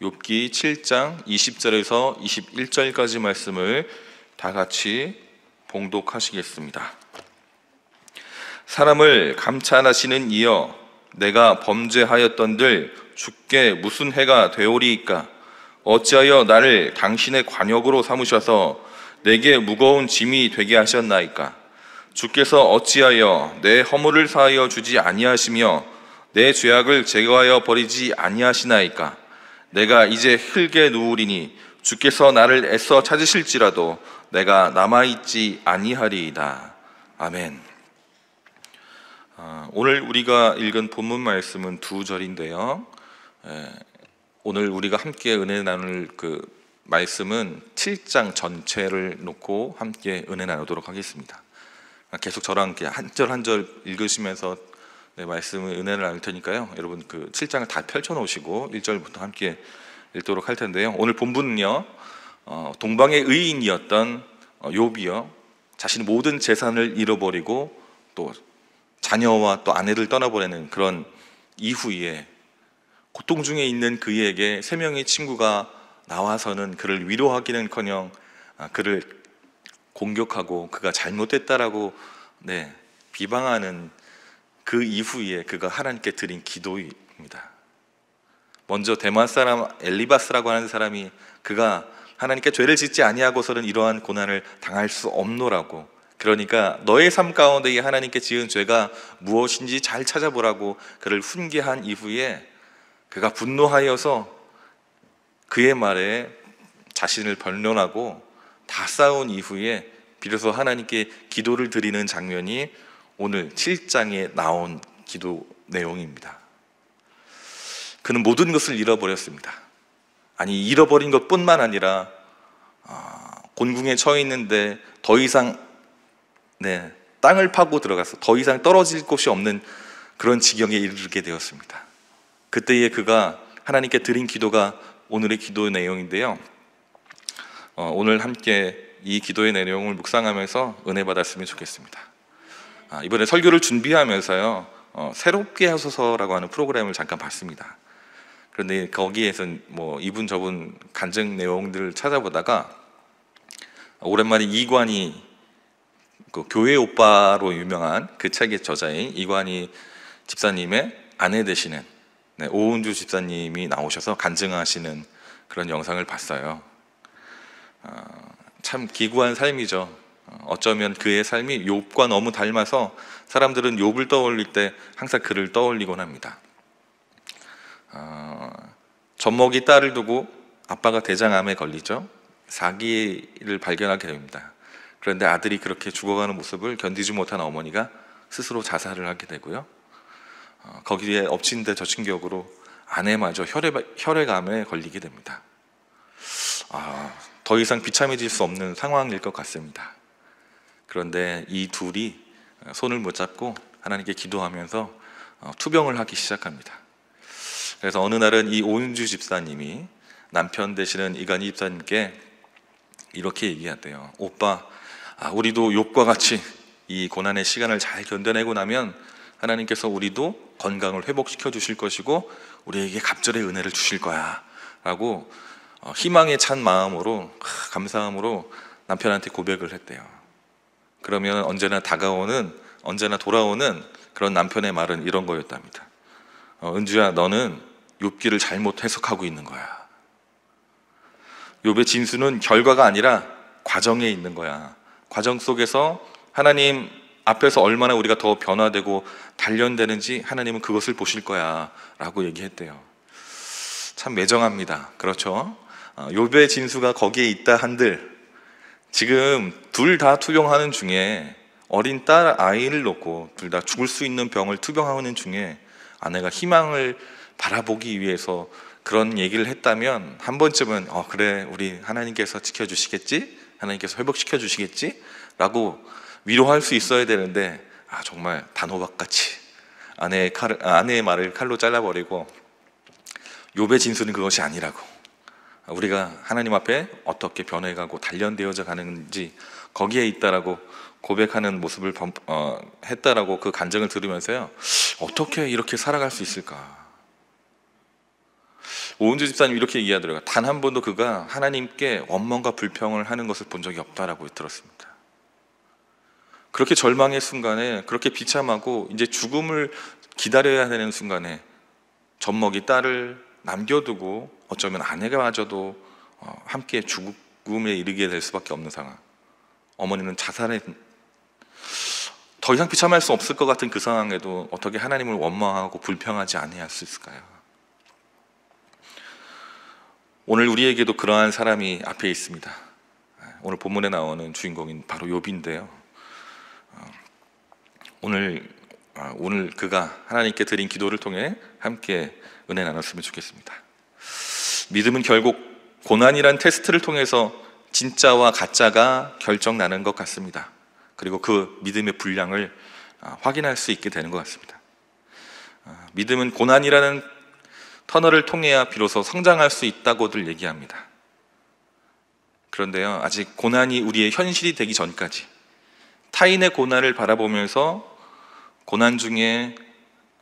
욥기 7장 20절에서 21절까지 말씀을 다 같이 봉독하시겠습니다. 사람을 감찰하시는 이여 내가 범죄하였던들 주께 무슨 해가 되오리이까? 어찌하여 나를 당신의 관역으로 삼으셔서 내게 무거운 짐이 되게 하셨나이까? 주께서 어찌하여 내 허물을 사하여 주지 아니하시며 내 죄악을 제거하여 버리지 아니하시나이까 내가 이제 흙에 누우리니 주께서 나를 애써 찾으실지라도 내가 남아 있지 아니하리이다. 아멘. 아, 오늘 우리가 읽은 본문 말씀은 두 절인데요. 에, 오늘 우리가 함께 은혜 나눌 그 말씀은 7장 전체를 놓고 함께 은혜 나누도록 하겠습니다. 계속 저랑 한절 한 절 읽으시면서 네, 말씀을 은혜를 나눌 테니까요. 여러분 그 7장을 다 펼쳐 놓으시고 1절부터 함께 읽도록 할 텐데요. 오늘 본문은요. 어, 동방의 의인이었던 어, 욥이요. 자신의 모든 재산을 잃어버리고 또 자녀와 또 아내를 떠나보내는 그런 이후에 고통 중에 있는 그에게 세 명의 친구가 나와서는 그를 위로하기는커녕 아, 그를 공격하고 그가 잘못됐다라고 네, 비방하는 그 이후에 그가 하나님께 드린 기도입니다. 먼저 대만 사람 엘리바스라고 하는 사람이 그가 하나님께 죄를 짓지 아니하고서는 이러한 고난을 당할 수 없노라고 그러니까 너의 삶 가운데 하나님께 지은 죄가 무엇인지 잘 찾아보라고 그를 훈계한 이후에 그가 분노하여서 그의 말에 자신을 변론하고 다 싸운 이후에 비로소 하나님께 기도를 드리는 장면이 오늘 7장에 나온 기도 내용입니다. 그는 모든 것을 잃어버렸습니다. 아니 잃어버린 것 뿐만 아니라 아, 곤궁에 처해 있는데 더 이상 네, 땅을 파고 들어가서 더 이상 떨어질 곳이 없는 그런 지경에 이르게 되었습니다. 그때에 그가 하나님께 드린 기도가 오늘의 기도 내용인데요. 어, 오늘 함께 이 기도의 내용을 묵상하면서 은혜 받았으면 좋겠습니다. 아, 이번에 설교를 준비하면서요 어, 새롭게 하소서라고 하는 프로그램을 잠깐 봤습니다. 그런데 거기에서 뭐 이분 저분 간증 내용들을 찾아보다가 오랜만에 이관이 그 교회 오빠로 유명한 그 책의 저자인 이관희 집사님의 아내 되시는 네, 오은주 집사님이 나오셔서 간증하시는 그런 영상을 봤어요. 어, 참 기구한 삶이죠. 어쩌면 그의 삶이 욥과 너무 닮아서 사람들은 욥을 떠올릴 때 항상 그를 떠올리곤 합니다. 어, 젖먹이 딸을 두고 아빠가 대장암에 걸리죠. 사기를 발견하게 됩니다. 그런데 아들이 그렇게 죽어가는 모습을 견디지 못한 어머니가 스스로 자살을 하게 되고요. 어, 거기에 엎친 데 젖힌 격으로 아내마저 혈액, 혈액암에 걸리게 됩니다. 아, 더 이상 비참해질 수 없는 상황일 것 같습니다. 그런데 이 둘이 손을 못 잡고 하나님께 기도하면서 어, 투병을 하기 시작합니다. 그래서 어느 날은 이 오윤주 집사님이 남편 되시는 이간희 집사님께 이렇게 얘기하대요. 오빠, 아, 우리도 욕과 같이 이 고난의 시간을 잘 견뎌내고 나면 하나님께서 우리도 건강을 회복시켜 주실 것이고 우리에게 갑절의 은혜를 주실 거야 라고 어, 희망에 찬 마음으로 감사함으로 남편한테 고백을 했대요. 그러면 언제나 다가오는 언제나 돌아오는 그런 남편의 말은 이런 거였답니다. 어, 은주야, 너는 욥기를 잘못 해석하고 있는 거야. 욥의 진수는 결과가 아니라 과정에 있는 거야. 과정 속에서 하나님 앞에서 얼마나 우리가 더 변화되고 단련되는지 하나님은 그것을 보실 거야. 라고 얘기했대요. 참 매정합니다. 그렇죠? 어, 욥의 진수가 거기에 있다 한들 지금 둘 다 투병하는 중에 어린 딸 아이를 놓고 둘 다 죽을 수 있는 병을 투병하는 중에 아내가 희망을 바라보기 위해서 그런 얘기를 했다면 한 번쯤은 어 그래 우리 하나님께서 지켜주시겠지? 하나님께서 회복시켜 주시겠지? 라고 위로할 수 있어야 되는데 아 정말 단호박같이 아내의 칼 아내의 말을 칼로 잘라버리고 요배 진술은 그것이 아니라고 우리가 하나님 앞에 어떻게 변해가고 단련되어져 가는지 거기에 있다라고 고백하는 모습을 어, 했다라고 그 간증을 들으면서요 어떻게 이렇게 살아갈 수 있을까 오은주 집사님 이렇게 얘기하더라고요. 단 한 번도 그가 하나님께 원망과 불평을 하는 것을 본 적이 없다라고 들었습니다. 그렇게 절망의 순간에 그렇게 비참하고 이제 죽음을 기다려야 되는 순간에 젖먹이 딸을 남겨두고 어쩌면 아내가마저도 어, 함께 죽음에 이르게 될 수밖에 없는 상황. 어머니는 자살에 더 이상 비참할 수 없을 것 같은 그 상황에도 어떻게 하나님을 원망하고 불평하지 아니할 수 있을까요? 오늘 우리에게도 그러한 사람이 앞에 있습니다. 오늘 본문에 나오는 주인공인 바로 욥인데요. 어, 오늘 아, 오늘 그가 하나님께 드린 기도를 통해 함께 은혜 나눴으면 좋겠습니다. 믿음은 결국 고난이란 테스트를 통해서 진짜와 가짜가 결정나는 것 같습니다. 그리고 그 믿음의 분량을 아, 확인할 수 있게 되는 것 같습니다. 아, 믿음은 고난이라는 터널을 통해야 비로소 성장할 수 있다고들 얘기합니다. 그런데요, 아직 고난이 우리의 현실이 되기 전까지 타인의 고난을 바라보면서 고난 중에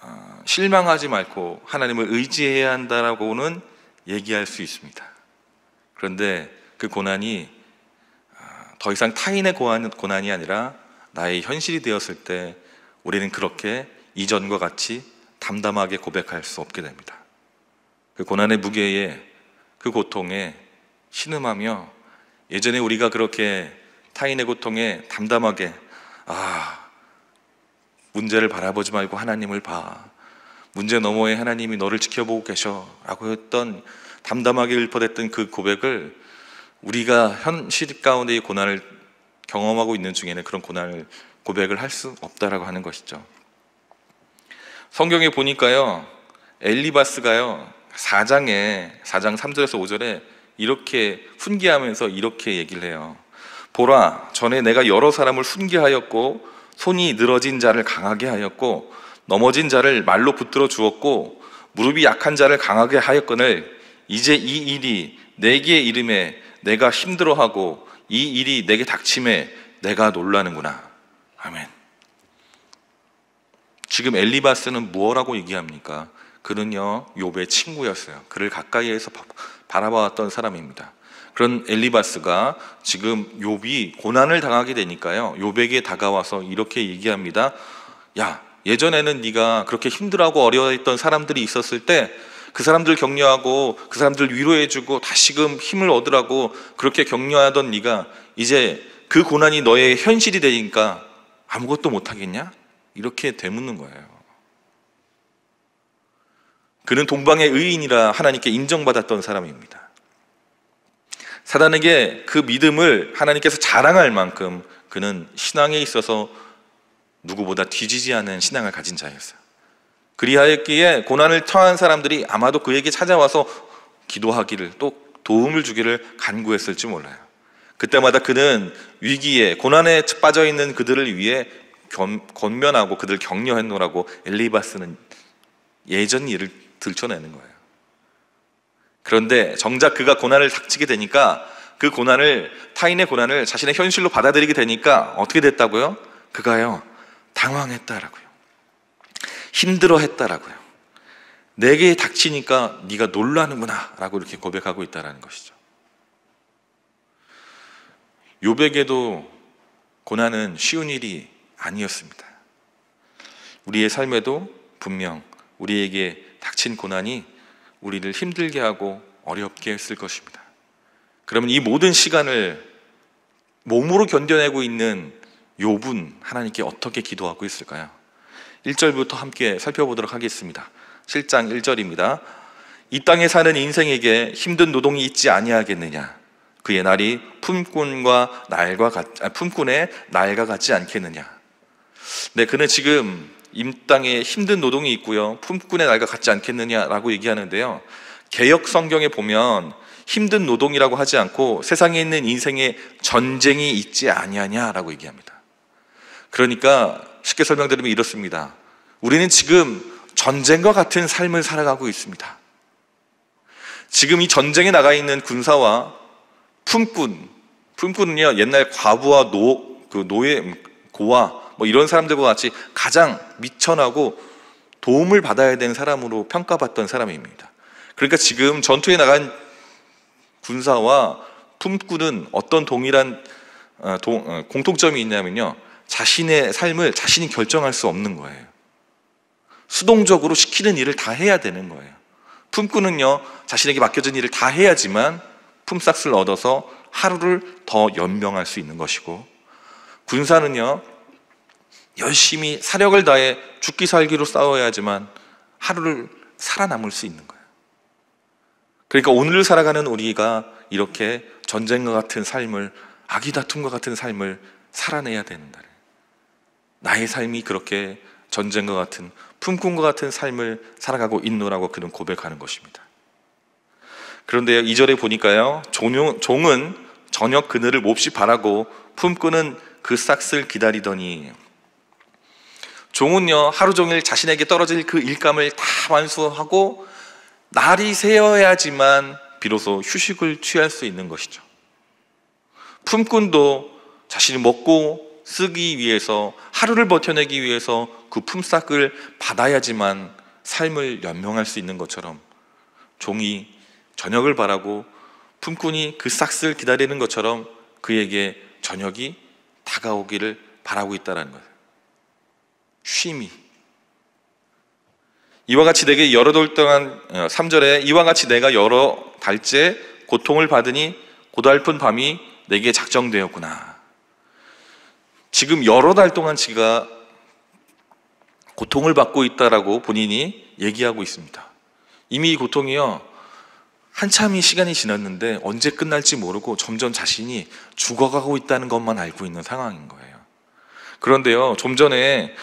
아, 실망하지 말고 하나님을 의지해야 한다라고는 얘기할 수 있습니다. 그런데 그 고난이 더 이상 타인의 고난이 아니라 나의 현실이 되었을 때 우리는 그렇게 이전과 같이 담담하게 고백할 수 없게 됩니다. 그 고난의 무게에 그 고통에 신음하며 예전에 우리가 그렇게 타인의 고통에 담담하게 아 문제를 바라보지 말고 하나님을 봐 문제 너머에 하나님이 너를 지켜보고 계셔라고 했던 담담하게 읊어댔던 그 고백을 우리가 현실 가운데의 고난을 경험하고 있는 중에는 그런 고난을 고백을 할 수 없다라고 하는 것이죠. 성경에 보니까요, 엘리바스가요, 4장에, 4장 3절에서 5절에 이렇게 훈계하면서 이렇게 얘기를 해요. 보라, 전에 내가 여러 사람을 훈계하였고, 손이 늘어진 자를 강하게 하였고, 넘어진 자를 말로 붙들어 주었고, 무릎이 약한 자를 강하게 하였거늘, 이제 이 일이 내게 이름에 내가 힘들어하고 이 일이 내게 닥침에 내가 놀라는구나. 아멘. 지금 엘리바스는 무엇라고 얘기합니까? 그는요 욥의 친구였어요. 그를 가까이에서 바라봐왔던 사람입니다. 그런 엘리바스가 지금 욥이 고난을 당하게 되니까요 욥에게 다가와서 이렇게 얘기합니다. 야 예전에는 네가 그렇게 힘들어하고 어려워했던 사람들이 있었을 때 그 사람들 격려하고 그 사람들 위로해주고 다시금 힘을 얻으라고 그렇게 격려하던 네가 이제 그 고난이 너의 현실이 되니까 아무것도 못하겠냐? 이렇게 되묻는 거예요. 그는 동방의 의인이라 하나님께 인정받았던 사람입니다. 사단에게 그 믿음을 하나님께서 자랑할 만큼 그는 신앙에 있어서 누구보다 뒤지지 않은 신앙을 가진 자였어요. 그리하였기에 고난을 처한 사람들이 아마도 그에게 찾아와서 기도하기를 또 도움을 주기를 간구했을지 몰라요. 그때마다 그는 위기에 고난에 빠져 있는 그들을 위해 권면하고 그들 격려했노라고 엘리바스는 예전 일을 들춰내는 거예요. 그런데 정작 그가 고난을 닥치게 되니까 그 고난을 타인의 고난을 자신의 현실로 받아들이게 되니까 어떻게 됐다고요? 그가요 당황했다라고요. 힘들어 했다라고요. 내게 닥치니까 네가 놀라는구나라고 이렇게 고백하고 있다라는 것이죠. 요백에도 고난은 쉬운 일이 아니었습니다. 우리의 삶에도 분명 우리에게 닥친 고난이 우리를 힘들게 하고 어렵게 했을 것입니다. 그러면 이 모든 시간을 몸으로 견뎌내고 있는 욥은 하나님께 어떻게 기도하고 있을까요? 1절부터 함께 살펴보도록 하겠습니다. 7장 1절입니다. 이 땅에 사는 인생에게 힘든 노동이 있지 아니하겠느냐? 그의 날이 품꾼과 날과 같, 아, 품꾼의 날과 같지 않겠느냐? 네, 그는 지금 임 땅에 힘든 노동이 있고요. 품꾼의 날과 같지 않겠느냐라고 얘기하는데요. 개혁 성경에 보면 힘든 노동이라고 하지 않고 세상에 있는 인생에 전쟁이 있지 아니하냐라고 얘기합니다. 그러니까 쉽게 설명드리면 이렇습니다. 우리는 지금 전쟁과 같은 삶을 살아가고 있습니다. 지금 이 전쟁에 나가 있는 군사와 품꾼, 품꾼은요, 옛날 과부와 노, 그 노예, 고아, 뭐 이런 사람들과 같이 가장 미천하고 도움을 받아야 되는 사람으로 평가받던 사람입니다. 그러니까 지금 전투에 나간 군사와 품꾼은 어떤 동일한 어, 동, 어, 공통점이 있냐면요. 자신의 삶을 자신이 결정할 수 없는 거예요. 수동적으로 시키는 일을 다 해야 되는 거예요. 품꾼은요, 자신에게 맡겨진 일을 다 해야지만 품삯을 얻어서 하루를 더 연명할 수 있는 것이고, 군사는요, 열심히 사력을 다해 죽기 살기로 싸워야지만 하루를 살아남을 수 있는 거예요. 그러니까 오늘을 살아가는 우리가 이렇게 전쟁과 같은 삶을 아기 다툼과 같은 삶을 살아내야 되는다. 나의 삶이 그렇게 전쟁과 같은 품꾼과 같은 삶을 살아가고 있노라고 그는 고백하는 것입니다. 그런데 이절에 보니까요, 종은 저녁 그늘을 몹시 바라고 품꾼은 그 싹을 기다리더니 종은요 하루 종일 자신에게 떨어질 그 일감을 다 완수하고 날이 새어야지만 비로소 휴식을 취할 수 있는 것이죠. 품꾼도 자신이 먹고 쓰기 위해서 하루를 버텨내기 위해서 그 품삯을 받아야지만 삶을 연명할 수 있는 것처럼 종이 저녁을 바라고 품꾼이 그 싹을 기다리는 것처럼 그에게 저녁이 다가오기를 바라고 있다는 거예요. 쉼이 이와 같이 내게 여러 돌 동안 3절에 어, 이와 같이 내가 여러 달째 고통을 받으니 고달픈 밤이 내게 작정되었구나. 지금 여러 달 동안 지가 고통을 받고 있다라고 본인이 얘기하고 있습니다. 이미 이 고통이요. 한참이 시간이 지났는데 언제 끝날지 모르고 점점 자신이 죽어가고 있다는 것만 알고 있는 상황인 거예요. 그런데요, 좀 전에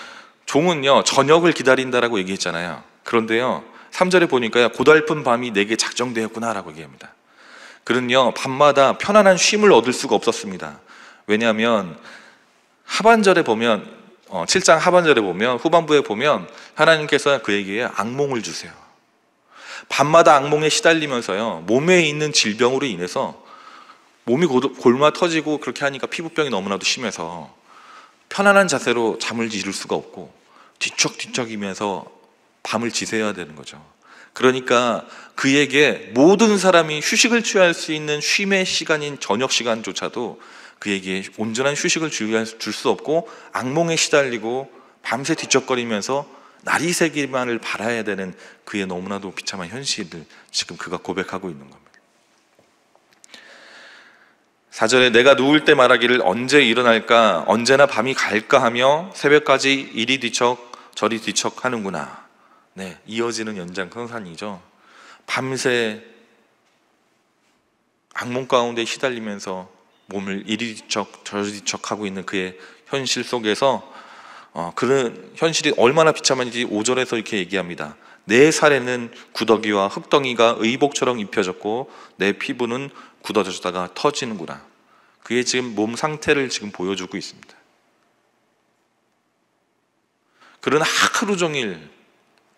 종은요, 저녁을 기다린다라고 얘기했잖아요. 그런데요, 3절에 보니까요, 고달픈 밤이 내게 작정되었구나라고 얘기합니다. 그는요, 밤마다 편안한 쉼을 얻을 수가 없었습니다. 왜냐하면 하반절에 보면, 어, 7장 하반절에 보면, 후반부에 보면 하나님께서 그에게 악몽을 주세요. 밤마다 악몽에 시달리면서요, 몸에 있는 질병으로 인해서 몸이 골마 터지고 그렇게 하니까 피부병이 너무나도 심해서 편안한 자세로 잠을 이룰 수가 없고 뒤척뒤척이면서 밤을 지새야 되는 거죠. 그러니까 그에게 모든 사람이 휴식을 취할 수 있는 쉼의 시간인 저녁 시간조차도 그에게 온전한 휴식을 줄 수 없고 악몽에 시달리고 밤새 뒤척거리면서 날이 새기만을 바라야 되는 그의 너무나도 비참한 현실을 지금 그가 고백하고 있는 겁니다. 사전에 내가 누울 때 말하기를 언제 일어날까 언제나 밤이 갈까 하며 새벽까지 이리 뒤척 저리 뒤척 하는구나. 네, 이어지는 연장선상이죠. 밤새 악몽 가운데 시달리면서 몸을 이리 뒤척 저리 뒤척하고 있는 그의 현실 속에서 어, 그런 현실이 얼마나 비참한지 5절에서 이렇게 얘기합니다. 내 살에는 구더기와 흙덩이가 의복처럼 입혀졌고 내 피부는 굳어졌다가 터지는구나. 그의 지금 몸 상태를 지금 보여주고 있습니다. 그는 하루 종일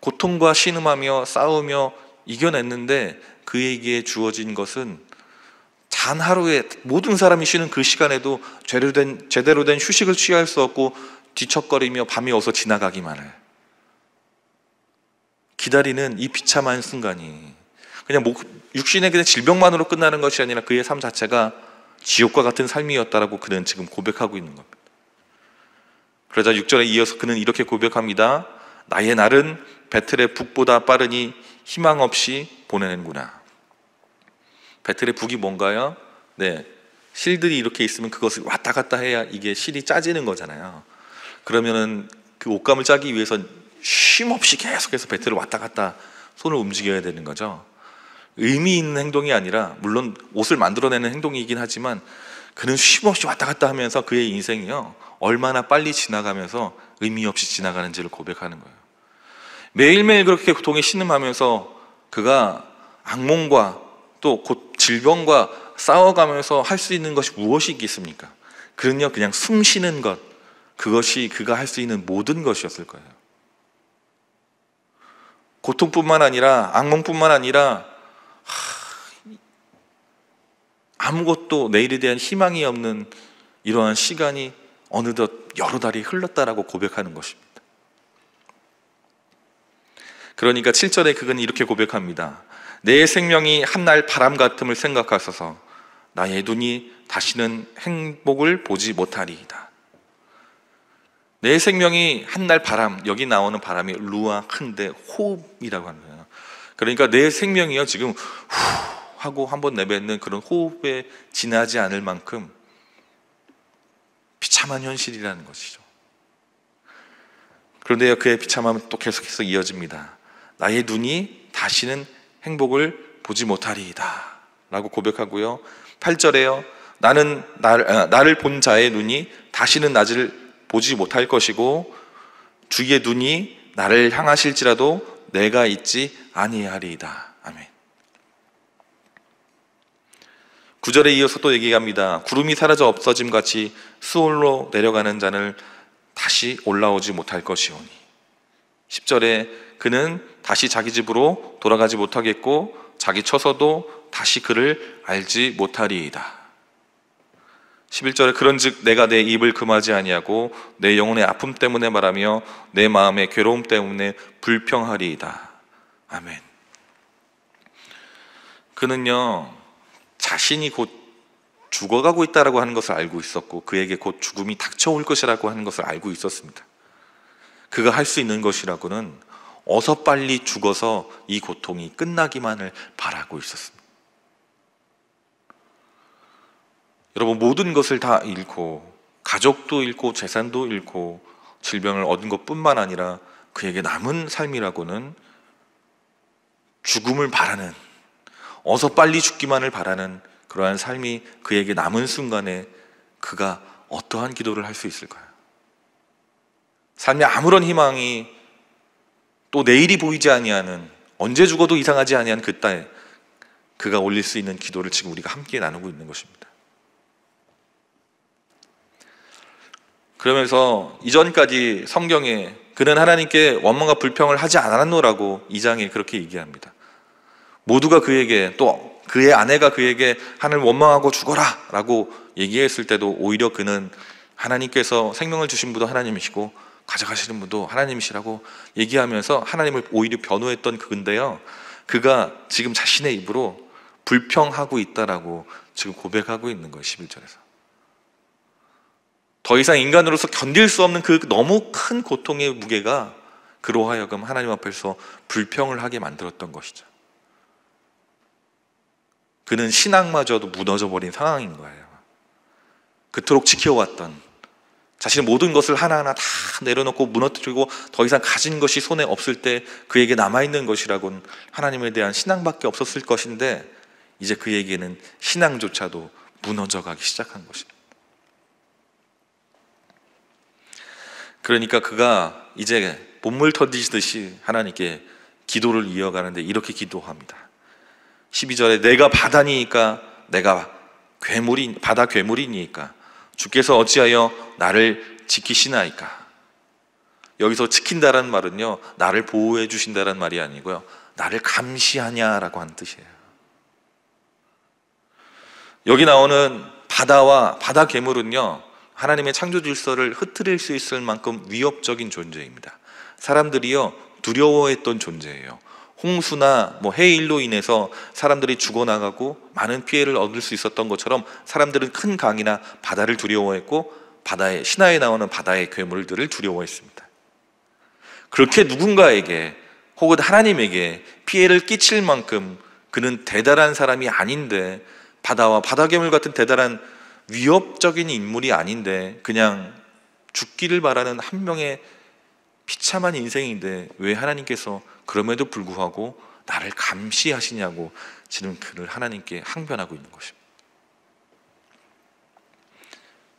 고통과 신음하며 싸우며 이겨냈는데 그에게 주어진 것은 단 하루에 모든 사람이 쉬는 그 시간에도 제대로 된, 제대로 된 휴식을 취할 수 없고 뒤척거리며 밤이 어서 지나가기만 해. 기다리는 이 비참한 순간이 그냥 목, 육신의 그냥 질병만으로 끝나는 것이 아니라 그의 삶 자체가 지옥과 같은 삶이었다라고 그는 지금 고백하고 있는 겁니다. 그러자 6절에 이어서 그는 이렇게 고백합니다. 나의 날은 배틀의 북보다 빠르니 희망 없이 보내는구나. 배틀의 북이 뭔가요? 네. 실들이 이렇게 있으면 그것을 왔다 갔다 해야 이게 실이 짜지는 거잖아요. 그러면은 그 옷감을 짜기 위해서 쉼 없이 계속해서 배틀을 왔다 갔다 손을 움직여야 되는 거죠. 의미 있는 행동이 아니라 물론 옷을 만들어내는 행동이긴 하지만 그는 쉼 없이 왔다 갔다 하면서 그의 인생이요 얼마나 빨리 지나가면서 의미 없이 지나가는지를 고백하는 거예요. 매일매일 그렇게 고통에 신음하면서 그가 악몽과 또 곧 질병과 싸워가면서 할 수 있는 것이 무엇이 있겠습니까? 그는요, 그냥 숨 쉬는 것, 그것이 그가 할 수 있는 모든 것이었을 거예요. 고통뿐만 아니라, 악몽뿐만 아니라, 아무것도 내일에 대한 희망이 없는 이러한 시간이 어느덧 여러 달이 흘렀다라고 고백하는 것입니다. 그러니까 7절에 그건 이렇게 고백합니다. 내 생명이 한날 바람 같음을 생각하소서 나의 눈이 다시는 행복을 보지 못하리이다. 내 생명이 한날 바람, 여기 나오는 바람이 루아 큰데 호흡이라고 하는 거예요. 그러니까 내 생명이요, 지금 후 하고 한번 내뱉는 그런 호흡에 지나지 않을 만큼 비참한 현실이라는 것이죠. 그런데 그의 비참함은 또 계속해서 이어집니다. 나의 눈이 다시는 행복을 보지 못하리이다. 라고 고백하고요. 8절에요. 나는 나를, 아, 나를 본 자의 눈이 다시는 나를 보지 못할 것이고 주의 눈이 나를 향하실지라도 내가 있지 아니하리이다. 아멘. 9절에 이어서 또 얘기합니다. 구름이 사라져 없어짐 같이 수월로 내려가는 자는 다시 올라오지 못할 것이오니. 10절에 그는 다시 자기 집으로 돌아가지 못하겠고 자기 처서도 다시 그를 알지 못하리이다. 11절에 그런즉 내가 내 입을 금하지 아니하고 내 영혼의 아픔 때문에 말하며 내 마음의 괴로움 때문에 불평하리이다. 아멘. 그는요 자신이 곧 죽어가고 있다라고 하는 것을 알고 있었고 그에게 곧 죽음이 닥쳐올 것이라고 하는 것을 알고 있었습니다. 그가 할 수 있는 것이라고는 어서 빨리 죽어서 이 고통이 끝나기만을 바라고 있었습니다. 여러분 모든 것을 다 잃고 가족도 잃고 재산도 잃고 질병을 얻은 것 뿐만 아니라 그에게 남은 삶이라고는 죽음을 바라는 어서 빨리 죽기만을 바라는 그러한 삶이 그에게 남은 순간에 그가 어떠한 기도를 할 수 있을까요? 삶에 아무런 희망이 또 내일이 보이지 아니하는 언제 죽어도 이상하지 아니한 그때 그가 올릴 수 있는 기도를 지금 우리가 함께 나누고 있는 것입니다. 그러면서 이전까지 성경에 그는 하나님께 원망과 불평을 하지 않았노라고 2장에 그렇게 얘기합니다. 모두가 그에게 또 그의 아내가 그에게 하나님 원망하고 죽어라 라고 얘기했을 때도 오히려 그는 하나님께서 생명을 주신 분도 하나님이시고 가져가시는 분도 하나님이시라고 얘기하면서 하나님을 오히려 변호했던 그건데요. 그가 지금 자신의 입으로 불평하고 있다라고 지금 고백하고 있는 거예요. 11절에서. 더 이상 인간으로서 견딜 수 없는 그 너무 큰 고통의 무게가 그로 하여금 하나님 앞에서 불평을 하게 만들었던 것이죠. 그는 신앙마저도 무너져 버린 상황인 거예요. 그토록 지켜왔던 자신의 모든 것을 하나하나 다 내려놓고 무너뜨리고 더 이상 가진 것이 손에 없을 때 그에게 남아있는 것이라고는 하나님에 대한 신앙밖에 없었을 것인데 이제 그에게는 신앙조차도 무너져 가기 시작한 것입니다. 그러니까 그가 이제 본물 터지듯이 하나님께 기도를 이어가는데 이렇게 기도합니다. 12절에 내가 바다니까 내가 괴물이 바다 괴물이니까 주께서 어찌하여 나를 지키시나이까? 여기서 지킨다라는 말은요 나를 보호해 주신다라는 말이 아니고요 나를 감시하냐라고 하는 뜻이에요. 여기 나오는 바다와 바다 괴물은요 하나님의 창조 질서를 흐트릴 수 있을 만큼 위협적인 존재입니다. 사람들이요 두려워했던 존재예요 홍수나 뭐 해일로 인해서 사람들이 죽어나가고 많은 피해를 얻을 수 있었던 것처럼 사람들은 큰 강이나 바다를 두려워했고 바다에 신화에 나오는 바다의 괴물들을 두려워했습니다. 그렇게 누군가에게 혹은 하나님에게 피해를 끼칠 만큼 그는 대단한 사람이 아닌데 바다와 바다 괴물 같은 대단한 위협적인 인물이 아닌데 그냥 죽기를 바라는 한 명의 비참한 인생인데 왜 하나님께서 그럼에도 불구하고 나를 감시하시냐고 지금 그를 하나님께 항변하고 있는 것입니다.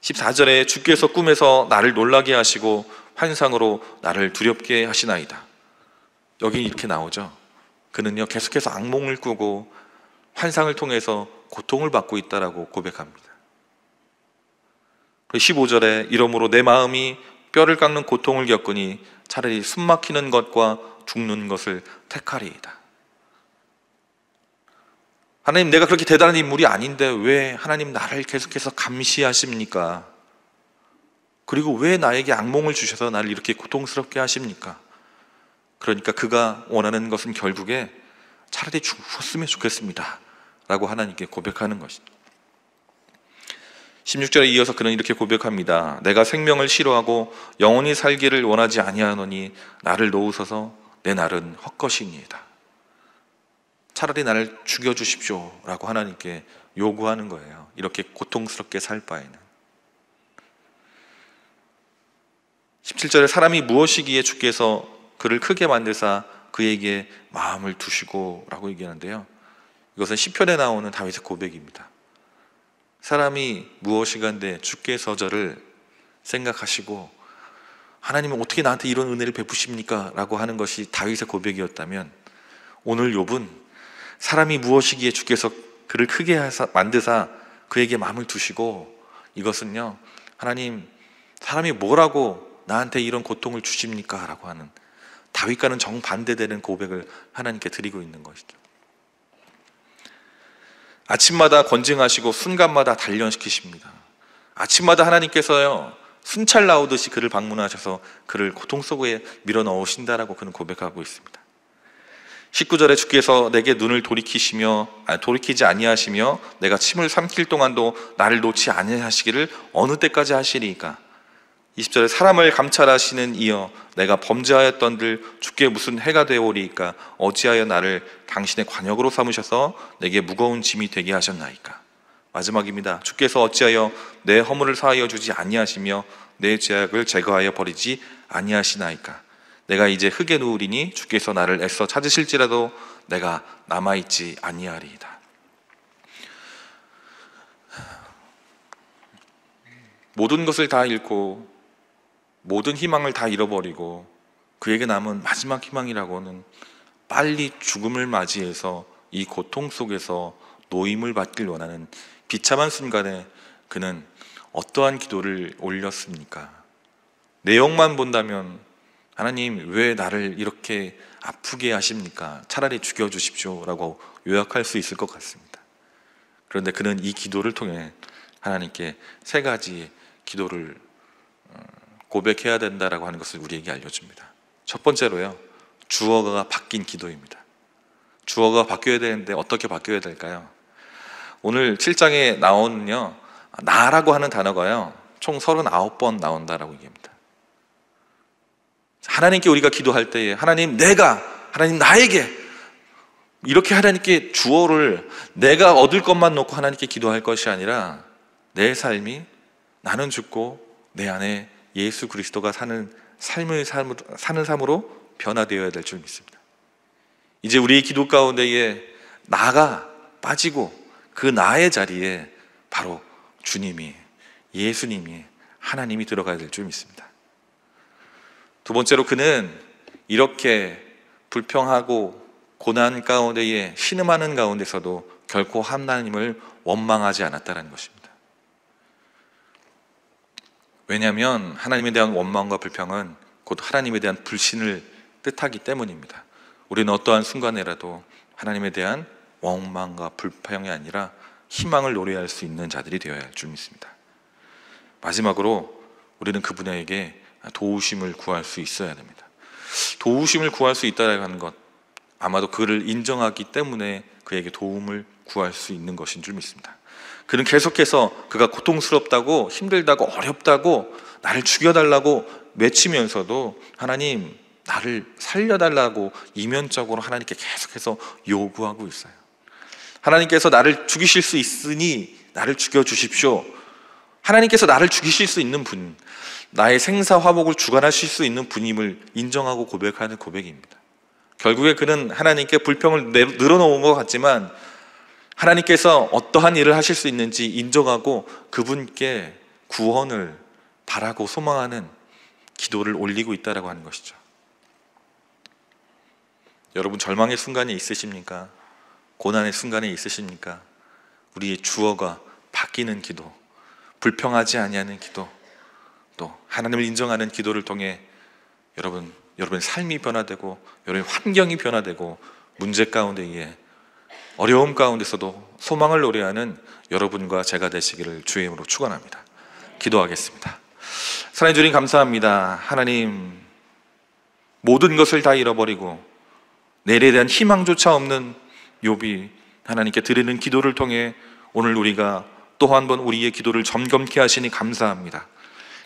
14절에 주께서 꿈에서 나를 놀라게 하시고 환상으로 나를 두렵게 하시나이다. 여기 이렇게 나오죠. 그는요 계속해서 악몽을 꾸고 환상을 통해서 고통을 받고 있다라고 고백합니다. 15절에 이러므로 내 마음이 뼈를 깎는 고통을 겪으니 차라리 숨 막히는 것과 죽는 것을 택하리이다. 하나님, 내가 그렇게 대단한 인물이 아닌데 왜 하나님 나를 계속해서 감시하십니까? 그리고 왜 나에게 악몽을 주셔서 나를 이렇게 고통스럽게 하십니까? 그러니까 그가 원하는 것은 결국에 차라리 죽었으면 좋겠습니다. 라고 하나님께 고백하는 것입니다. 16절에 이어서 그는 이렇게 고백합니다. 내가 생명을 싫어하고 영원히 살기를 원하지 아니하노니 나를 놓으소서 내 날은 헛것이니이다. 차라리 나를 죽여 주십시오라고 하나님께 요구하는 거예요. 이렇게 고통스럽게 살 바에는. 17절에 사람이 무엇이기에 주께서 그를 크게 만드사 그에게 마음을 두시고라고 얘기하는데요. 이것은 시편에 나오는 다윗의 고백입니다. 사람이 무엇이간데 주께서 저를 생각하시고 하나님은 어떻게 나한테 이런 은혜를 베푸십니까? 라고 하는 것이 다윗의 고백이었다면 오늘 욥은 사람이 무엇이기에 주께서 그를 크게 하사, 만드사 그에게 마음을 두시고 이것은요 하나님 사람이 뭐라고 나한테 이런 고통을 주십니까? 라고 하는 다윗과는 정반대되는 고백을 하나님께 드리고 있는 것이죠 아침마다 건증하시고 순간마다 단련시키십니다. 아침마다 하나님께서요 순찰 나오듯이 그를 방문하셔서 그를 고통 속에 밀어 넣으신다라고 그는 고백하고 있습니다. 19절에 주께서 내게 눈을 돌이키시며 아니, 돌이키지 아니하시며 내가 침을 삼킬 동안도 나를 놓지 아니하시기를 어느 때까지 하시리까 20절에 사람을 감찰하시는 이여 내가 범죄하였던들 주께 무슨 해가 되오리이까? 어찌하여 나를 당신의 관역으로 삼으셔서 내게 무거운 짐이 되게 하셨나이까? 마지막입니다. 주께서 어찌하여 내 허물을 사하여 주지 아니하시며 내 죄악을 제거하여 버리지 아니하시나이까? 내가 이제 흙에 누우리니 주께서 나를 애써 찾으실지라도 내가 남아있지 아니하리이다. 모든 것을 다 잃고 모든 희망을 다 잃어버리고 그에게 남은 마지막 희망이라고는 빨리 죽음을 맞이해서 이 고통 속에서 노임을 받길 원하는 비참한 순간에 그는 어떠한 기도를 올렸습니까? 내용만 본다면 하나님 왜 나를 이렇게 아프게 하십니까? 차라리 죽여 주십시오 라고 요약할 수 있을 것 같습니다. 그런데 그는 이 기도를 통해 하나님께 세 가지 기도를 고백해야 된다라고 하는 것을 우리에게 알려줍니다. 첫 번째로요, 주어가 바뀐 기도입니다. 주어가 바뀌어야 되는데 어떻게 바뀌어야 될까요? 오늘 7장에 나오는요, 나라고 하는 단어가요, 총 39번 나온다라고 얘기합니다. 하나님께 우리가 기도할 때에 하나님 내가, 하나님 나에게 이렇게 하나님께 주어를 내가 얻을 것만 놓고 하나님께 기도할 것이 아니라 내 삶이 나는 죽고 내 안에 예수 그리스도가 사는 삶을 사는 삶으로 변화되어야 될 줄 믿습니다. 이제 우리 기도 가운데에 나가 빠지고 그 나의 자리에 바로 주님이 예수님이 하나님이 들어가야 될 줄 믿습니다. 두 번째로 그는 이렇게 불평하고 고난 가운데에 신음하는 가운데서도 결코 하나님을 원망하지 않았다는 것입니다. 왜냐하면 하나님에 대한 원망과 불평은 곧 하나님에 대한 불신을 뜻하기 때문입니다. 우리는 어떠한 순간에라도 하나님에 대한 원망과 불평이 아니라 희망을 노래할 수 있는 자들이 되어야 할 줄 믿습니다. 마지막으로 우리는 그분에게 도우심을 구할 수 있어야 됩니다. 도우심을 구할 수 있다는 라 것, 아마도 그를 인정하기 때문에 그에게 도움을 구할 수 있는 것인 줄 믿습니다. 그는 계속해서 그가 고통스럽다고 힘들다고 어렵다고 나를 죽여달라고 외치면서도 하나님 나를 살려달라고 이면적으로 하나님께 계속해서 요구하고 있어요. 하나님께서 나를 죽이실 수 있으니 나를 죽여 주십시오. 하나님께서 나를 죽이실 수 있는 분, 나의 생사 화복을 주관하실 수 있는 분임을 인정하고 고백하는 고백입니다. 결국에 그는 하나님께 불평을 늘어놓은 것 같지만 하나님께서 어떠한 일을 하실 수 있는지 인정하고 그분께 구원을 바라고 소망하는 기도를 올리고 있다라고 하는 것이죠. 여러분 절망의 순간이 있으십니까? 고난의 순간이 있으십니까? 우리의 주어가 바뀌는 기도, 불평하지 아니하는 기도, 또 하나님을 인정하는 기도를 통해 여러분 여러분의 삶이 변화되고 여러분의 환경이 변화되고 문제 가운데에 어려움 가운데서도 소망을 노래하는 여러분과 제가 되시기를 주의 이름으로 축원합니다. 기도하겠습니다. 사랑해 주님 감사합니다. 하나님 모든 것을 다 잃어버리고 내일에 대한 희망조차 없는 욥이 하나님께 드리는 기도를 통해 오늘 우리가 또 한 번 우리의 기도를 점검케 하시니 감사합니다.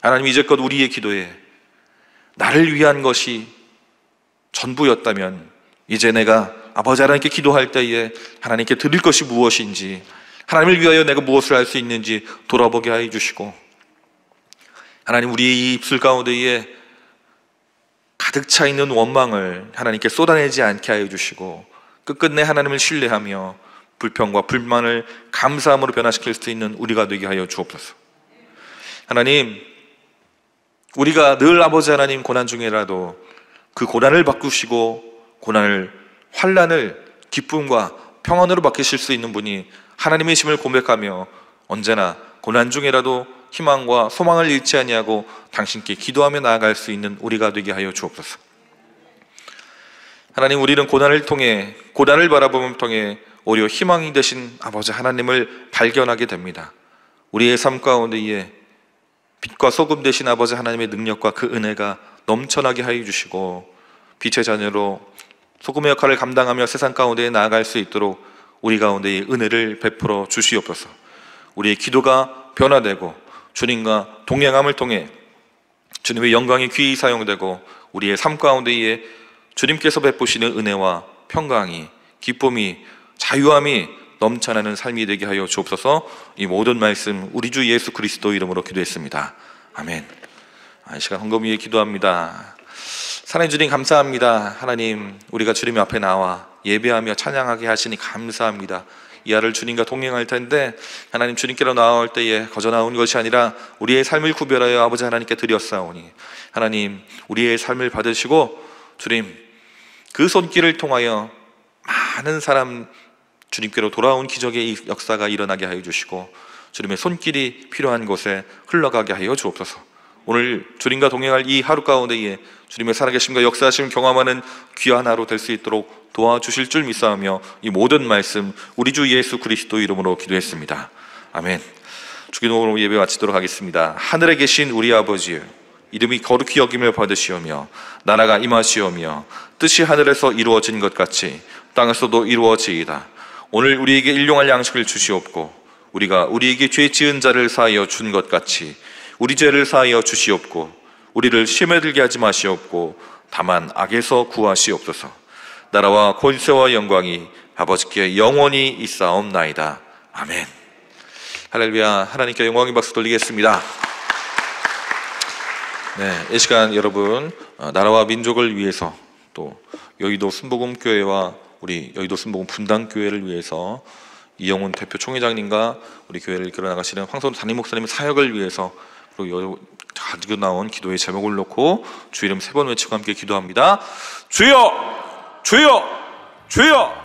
하나님 이제껏 우리의 기도에 나를 위한 것이 전부였다면 이제 내가 아버지 하나님께 기도할 때에 하나님께 드릴 것이 무엇인지 하나님을 위하여 내가 무엇을 할 수 있는지 돌아보게 하여 주시고 하나님 우리 입술 가운데에 가득 차 있는 원망을 하나님께 쏟아내지 않게 하여 주시고 끝끝내 하나님을 신뢰하며 불평과 불만을 감사함으로 변화시킬 수 있는 우리가 되게 하여 주옵소서. 하나님, 우리가 늘 아버지 하나님 고난 중에라도 그 고난을 바꾸시고 고난을 환란을 기쁨과 평안으로 바뀌실 수 있는 분이 하나님의 심을 고백하며 언제나 고난 중에라도 희망과 소망을 잃지 아니하고 당신께 기도하며 나아갈 수 있는 우리가 되게 하여 주옵소서. 하나님 우리는 고난을 통해 고난을 바라봄을 통해 오히려 희망이 되신 아버지 하나님을 발견하게 됩니다. 우리의 삶 가운데에 빛과 소금 되신 아버지 하나님의 능력과 그 은혜가 넘쳐나게 하여 주시고 빛의 자녀로 소금의 역할을 감당하며 세상 가운데 나아갈 수 있도록 우리 가운데 은혜를 베풀어 주시옵소서. 우리의 기도가 변화되고 주님과 동행함을 통해 주님의 영광이 귀히 사용되고 우리의 삶 가운데에 주님께서 베푸시는 은혜와 평강이 기쁨이 자유함이 넘쳐나는 삶이 되게 하여 주옵소서. 이 모든 말씀 우리 주 예수 그리스도 이름으로 기도했습니다. 아멘. 아, 이 시간 헌금 위에 기도합니다. 사랑해 주님 감사합니다. 하나님 우리가 주님 앞에 나와 예배하며 찬양하게 하시니 감사합니다. 이 아를 주님과 동행할 텐데 하나님 주님께로 나올 때에 거저 나온 것이 아니라 우리의 삶을 구별하여 아버지 하나님께 드렸사오니 하나님 우리의 삶을 받으시고 주님 그 손길을 통하여 많은 사람 주님께로 돌아온 기적의 역사가 일어나게 하여 주시고 주님의 손길이 필요한 곳에 흘러가게 하여 주옵소서. 오늘 주님과 동행할 이 하루 가운데에 주님의 살아계심과 역사하심 경험하는 귀한 하루 될 수 있도록 도와주실 줄 믿사오며 이 모든 말씀 우리 주 예수 그리스도 이름으로 기도했습니다. 아멘. 주기도로 예배 마치도록 하겠습니다. 하늘에 계신 우리 아버지 이름이 거룩히 여김을 받으시오며 나라가 임하시오며 뜻이 하늘에서 이루어진 것 같이 땅에서도 이루어지이다. 오늘 우리에게 일용할 양식을 주시옵고 우리가 우리에게 죄 지은 자를 사하여 준 것 같이 우리 죄를 사하여 주시옵고 우리를 심에 들게 하지 마시옵고 다만 악에서 구하시옵소서. 나라와 권세와 영광이 아버지께 영원히 있사옵나이다. 아멘. 할렐루야. 하나님께 영광의 박수 돌리겠습니다. 네, 이 시간 여러분 어, 나라와 민족을 위해서 또 여의도 순복음 교회와 우리 여의도 순복음 분당 교회를 위해서 이영훈 대표 총회장님과 우리 교회를 이끌어 나가시는 황선 담임 목사님 사역을 위해서 그리고 가지고 나온 기도의 제목을 놓고 주 이름 세 번 외치고 함께 기도합니다. 주여, 주여, 주여.